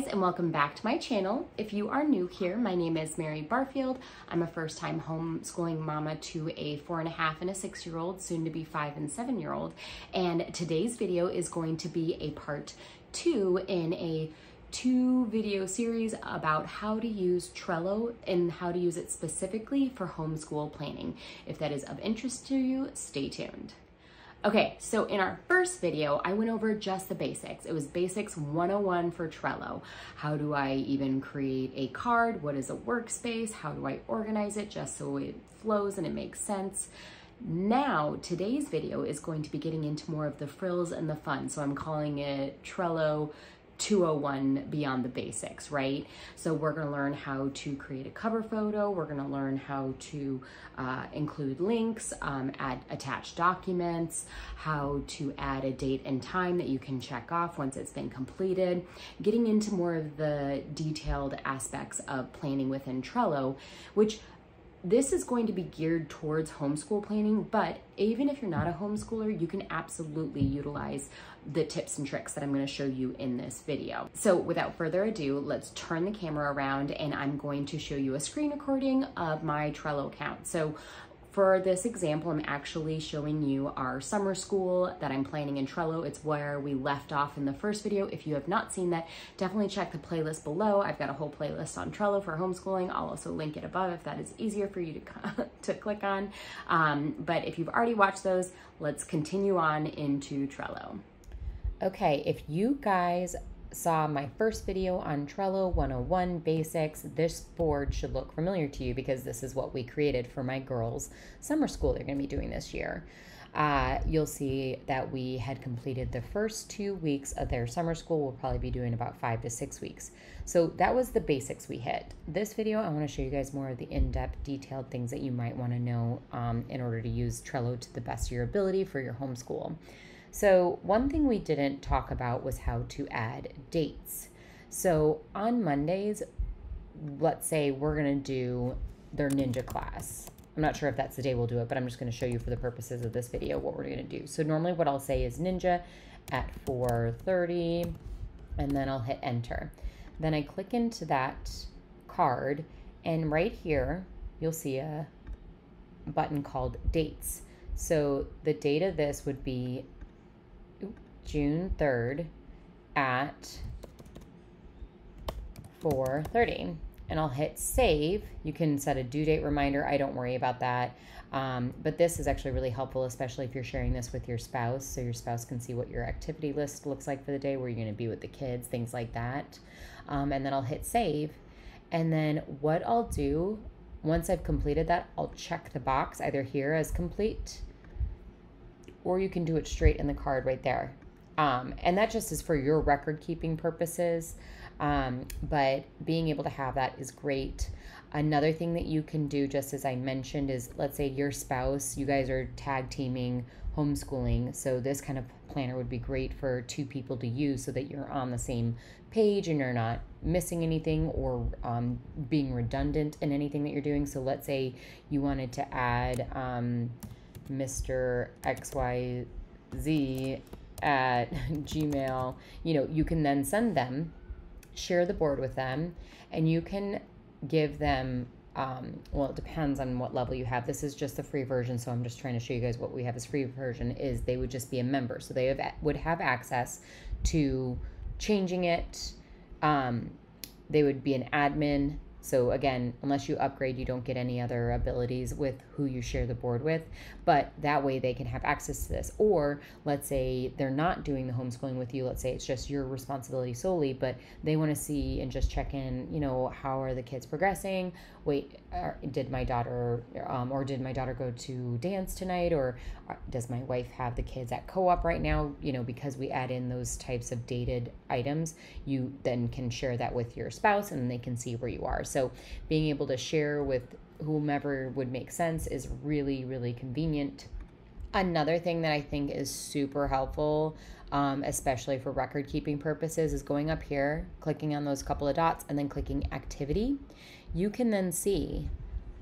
guys and welcome back to my channel. If you are new here, my name is Mary Barfield. I'm a first time homeschooling mama to a four and a half and a six year old, soon to be five and seven year old. And today's video is going to be a part two in a two video series about how to use Trello and how to use it specifically for homeschool planning. If that is of interest to you, stay tuned. Okay, so in our first video, I went over just the basics. It was basics 101 for Trello. How do I even create a card? What is a workspace? How do I organize it just so it flows and it makes sense? Now, today's video is going to be getting into more of the frills and the fun. So I'm calling it Trello 201 beyond the basics, right? So we're gonna learn how to create a cover photo. We're gonna learn how to uh, include links, um, add attached documents, how to add a date and time that you can check off once it's been completed, getting into more of the detailed aspects of planning within Trello, which this is going to be geared towards homeschool planning, but even if you're not a homeschooler, you can absolutely utilize the tips and tricks that I'm gonna show you in this video. So without further ado, let's turn the camera around and I'm going to show you a screen recording of my Trello account. So for this example, I'm actually showing you our summer school that I'm planning in Trello. It's where we left off in the first video. If you have not seen that, definitely check the playlist below. I've got a whole playlist on Trello for homeschooling. I'll also link it above if that is easier for you to, to click on. Um, but if you've already watched those, let's continue on into Trello. Okay, if you guys saw my first video on Trello 101 Basics, this board should look familiar to you because this is what we created for my girls' summer school they're going to be doing this year. Uh, you'll see that we had completed the first two weeks of their summer school. We'll probably be doing about five to six weeks. So that was the basics we hit. This video, I want to show you guys more of the in-depth, detailed things that you might want to know um, in order to use Trello to the best of your ability for your homeschool. So, one thing we didn't talk about was how to add dates. So, on Mondays, let's say we're going to do their ninja class. I'm not sure if that's the day we'll do it, but I'm just going to show you for the purposes of this video what we're going to do. So, normally what I'll say is ninja at 4:30 and then I'll hit enter. Then I click into that card and right here you'll see a button called dates. So the date of this would be June 3rd at 4.30 and I'll hit save. You can set a due date reminder. I don't worry about that. Um, but this is actually really helpful, especially if you're sharing this with your spouse, so your spouse can see what your activity list looks like for the day, where you're going to be with the kids, things like that. Um, and then I'll hit save. And then what I'll do once I've completed that, I'll check the box either here as complete, or you can do it straight in the card right there. Um, and that just is for your record keeping purposes. Um, but being able to have that is great. Another thing that you can do, just as I mentioned, is let's say your spouse, you guys are tag teaming homeschooling. So this kind of planner would be great for two people to use so that you're on the same page and you're not missing anything or um, being redundant in anything that you're doing. So let's say you wanted to add um, Mr. XYZ at Gmail, you know, you can then send them, share the board with them, and you can give them um, well, it depends on what level you have. This is just the free version, so I'm just trying to show you guys what we have as free version is they would just be a member. So they have, would have access to changing it. Um, they would be an admin so again, unless you upgrade, you don't get any other abilities with who you share the board with, but that way they can have access to this. Or let's say they're not doing the homeschooling with you, let's say it's just your responsibility solely, but they want to see and just check in, you know, how are the kids progressing? Wait, did my daughter um, or did my daughter go to dance tonight or uh, does my wife have the kids at co-op right now? You know, because we add in those types of dated items, you then can share that with your spouse and they can see where you are. So being able to share with whomever would make sense is really, really convenient. Another thing that I think is super helpful, um, especially for record keeping purposes, is going up here, clicking on those couple of dots, and then clicking activity. You can then see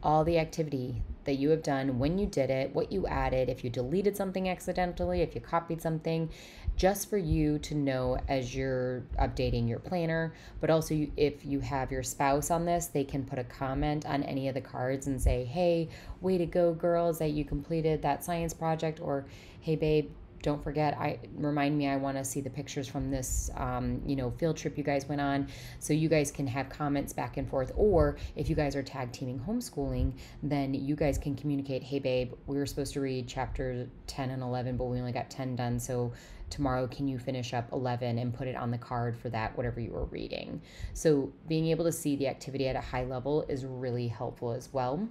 all the activity that you have done, when you did it, what you added, if you deleted something accidentally, if you copied something, just for you to know as you're updating your planner. But also, if you have your spouse on this, they can put a comment on any of the cards and say, hey, way to go, girls, that you completed that science project, or hey, babe, don't forget i remind me i want to see the pictures from this um, you know field trip you guys went on. So you guys can have comments back and forth or if you guys are tag teaming homeschooling then you guys can communicate hey babe we were supposed to read chapter 10 and 11 but we only got 10 done so tomorrow can you finish up 11 and put it on the card for that whatever you were reading? So being able to see the activity at a high level is really helpful as well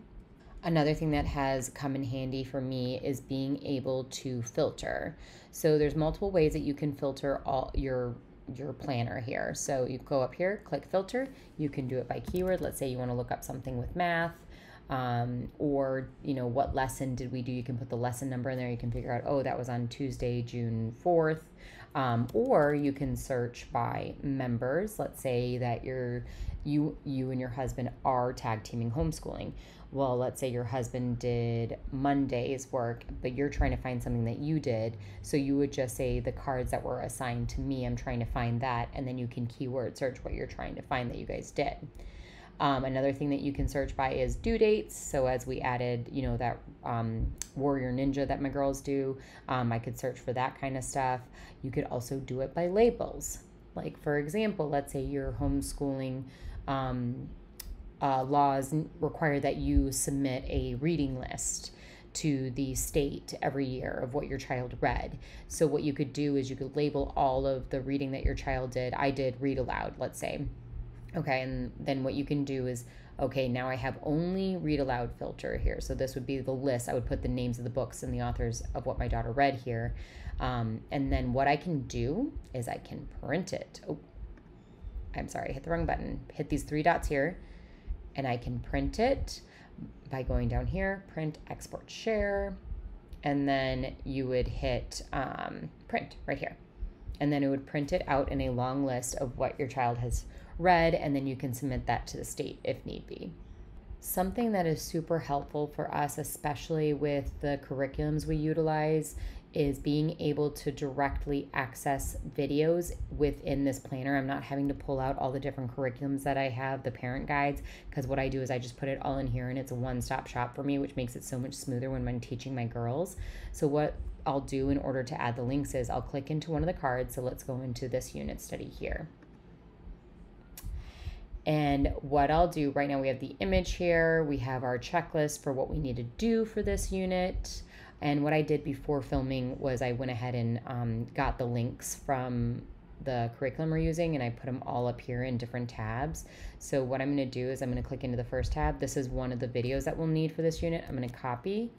Another thing that has come in handy for me is being able to filter. So there's multiple ways that you can filter all your your planner here. So you go up here, click filter. You can do it by keyword. Let's say you want to look up something with math um, or you know what lesson did we do you can put the lesson number in there you can figure out oh that was on tuesday june 4th um, or you can search by members let's say that you're you you and your husband are tag teaming homeschooling well, let's say your husband did Monday's work, but you're trying to find something that you did. So you would just say the cards that were assigned to me, I'm trying to find that. And then you can keyword search what you're trying to find that you guys did. Um, another thing that you can search by is due dates. So as we added, you know, that um, Warrior Ninja that my girls do, um, I could search for that kind of stuff. You could also do it by labels. Like, for example, let's say you're homeschooling um, uh, laws require that you submit a reading list to the state every year of what your child read. So, what you could do is you could label all of the reading that your child did. I did read aloud, let's say. Okay, and then what you can do is okay, now I have only read aloud filter here. So, this would be the list. I would put the names of the books and the authors of what my daughter read here. Um, and then what I can do is I can print it. Oh, I'm sorry, I hit the wrong button. Hit these three dots here and I can print it by going down here, print, export, share, and then you would hit um, print right here. And then it would print it out in a long list of what your child has read, and then you can submit that to the state if need be. Something that is super helpful for us, especially with the curriculums we utilize, is being able to directly access videos within this planner. I'm not having to pull out all the different curriculums that I have, the parent guides, because what I do is I just put it all in here and it's a one stop shop for me, which makes it so much smoother when I'm teaching my girls. So, what I'll do in order to add the links is I'll click into one of the cards. So, let's go into this unit study here. And what I'll do right now, we have the image here, we have our checklist for what we need to do for this unit. And what I did before filming was I went ahead and um, got the links from the curriculum we're using and I put them all up here in different tabs. So what I'm going to do is I'm going to click into the first tab. This is one of the videos that we'll need for this unit. I'm going to copy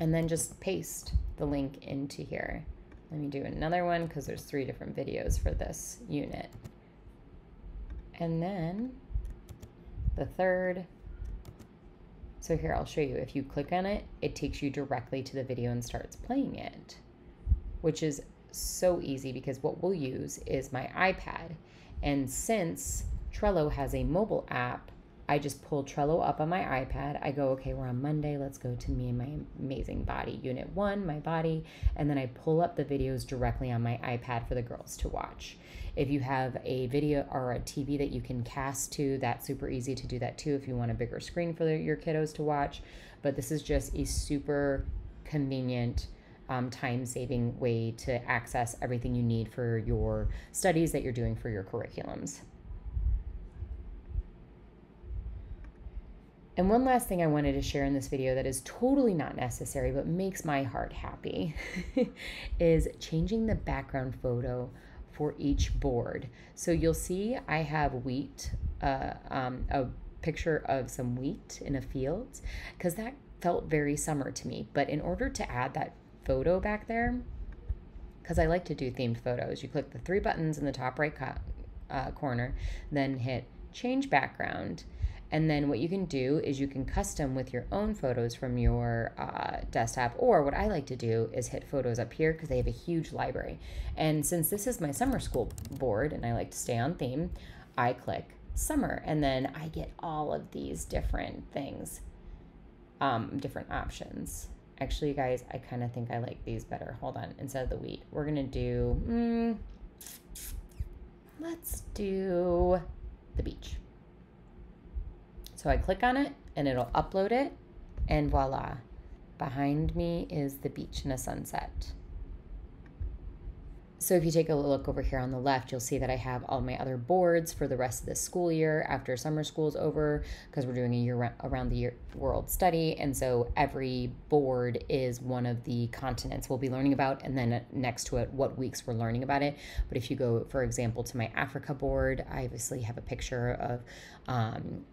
and then just paste the link into here. Let me do another one because there's three different videos for this unit. And then the third, so here, I'll show you. If you click on it, it takes you directly to the video and starts playing it, which is so easy because what we'll use is my iPad. And since Trello has a mobile app, I just pull Trello up on my iPad. I go, okay, we're on Monday. Let's go to me and my amazing body. Unit one, my body. And then I pull up the videos directly on my iPad for the girls to watch. If you have a video or a TV that you can cast to, that's super easy to do that too if you want a bigger screen for your kiddos to watch. But this is just a super convenient um, time saving way to access everything you need for your studies that you're doing for your curriculums. And one last thing I wanted to share in this video that is totally not necessary but makes my heart happy is changing the background photo for each board. So you'll see I have wheat, uh, um, a picture of some wheat in a field because that felt very summer to me. But in order to add that photo back there, because I like to do themed photos, you click the three buttons in the top right uh, corner, then hit change background and then what you can do is you can custom with your own photos from your uh, desktop. Or what I like to do is hit photos up here because they have a huge library. And since this is my summer school board and I like to stay on theme, I click summer. And then I get all of these different things, um, different options. Actually, guys, I kind of think I like these better. Hold on. Instead of the wheat, we're going to do, mm, let's do the beach. So I click on it and it'll upload it and voila. Behind me is the beach and a sunset. So if you take a look over here on the left, you'll see that I have all my other boards for the rest of the school year after summer school is over because we're doing a year around the year world study. And so every board is one of the continents we'll be learning about and then next to it what weeks we're learning about it. But if you go, for example, to my Africa board, I obviously have a picture of um,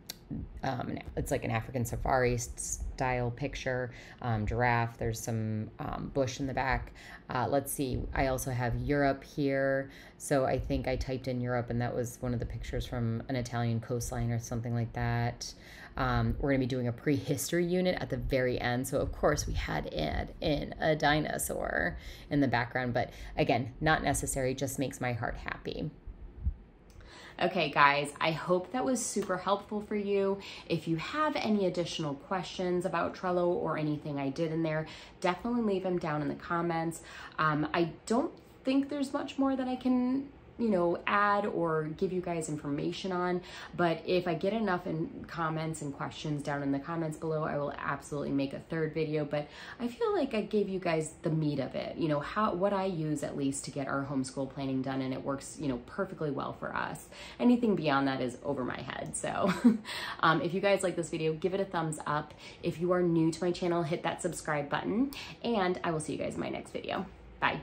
um, it's like an African safari style picture, um, giraffe. There's some um, bush in the back. Uh, let's see. I also have Europe here. So I think I typed in Europe, and that was one of the pictures from an Italian coastline or something like that. Um, we're going to be doing a prehistory unit at the very end. So, of course, we had it in a dinosaur in the background. But again, not necessary, just makes my heart happy. Okay, guys, I hope that was super helpful for you. If you have any additional questions about Trello or anything I did in there, definitely leave them down in the comments. Um, I don't think there's much more that I can you know, add or give you guys information on. But if I get enough in comments and questions down in the comments below, I will absolutely make a third video. But I feel like I gave you guys the meat of it, you know, how what I use at least to get our homeschool planning done and it works, you know, perfectly well for us. Anything beyond that is over my head. So um, if you guys like this video, give it a thumbs up. If you are new to my channel, hit that subscribe button and I will see you guys in my next video. Bye.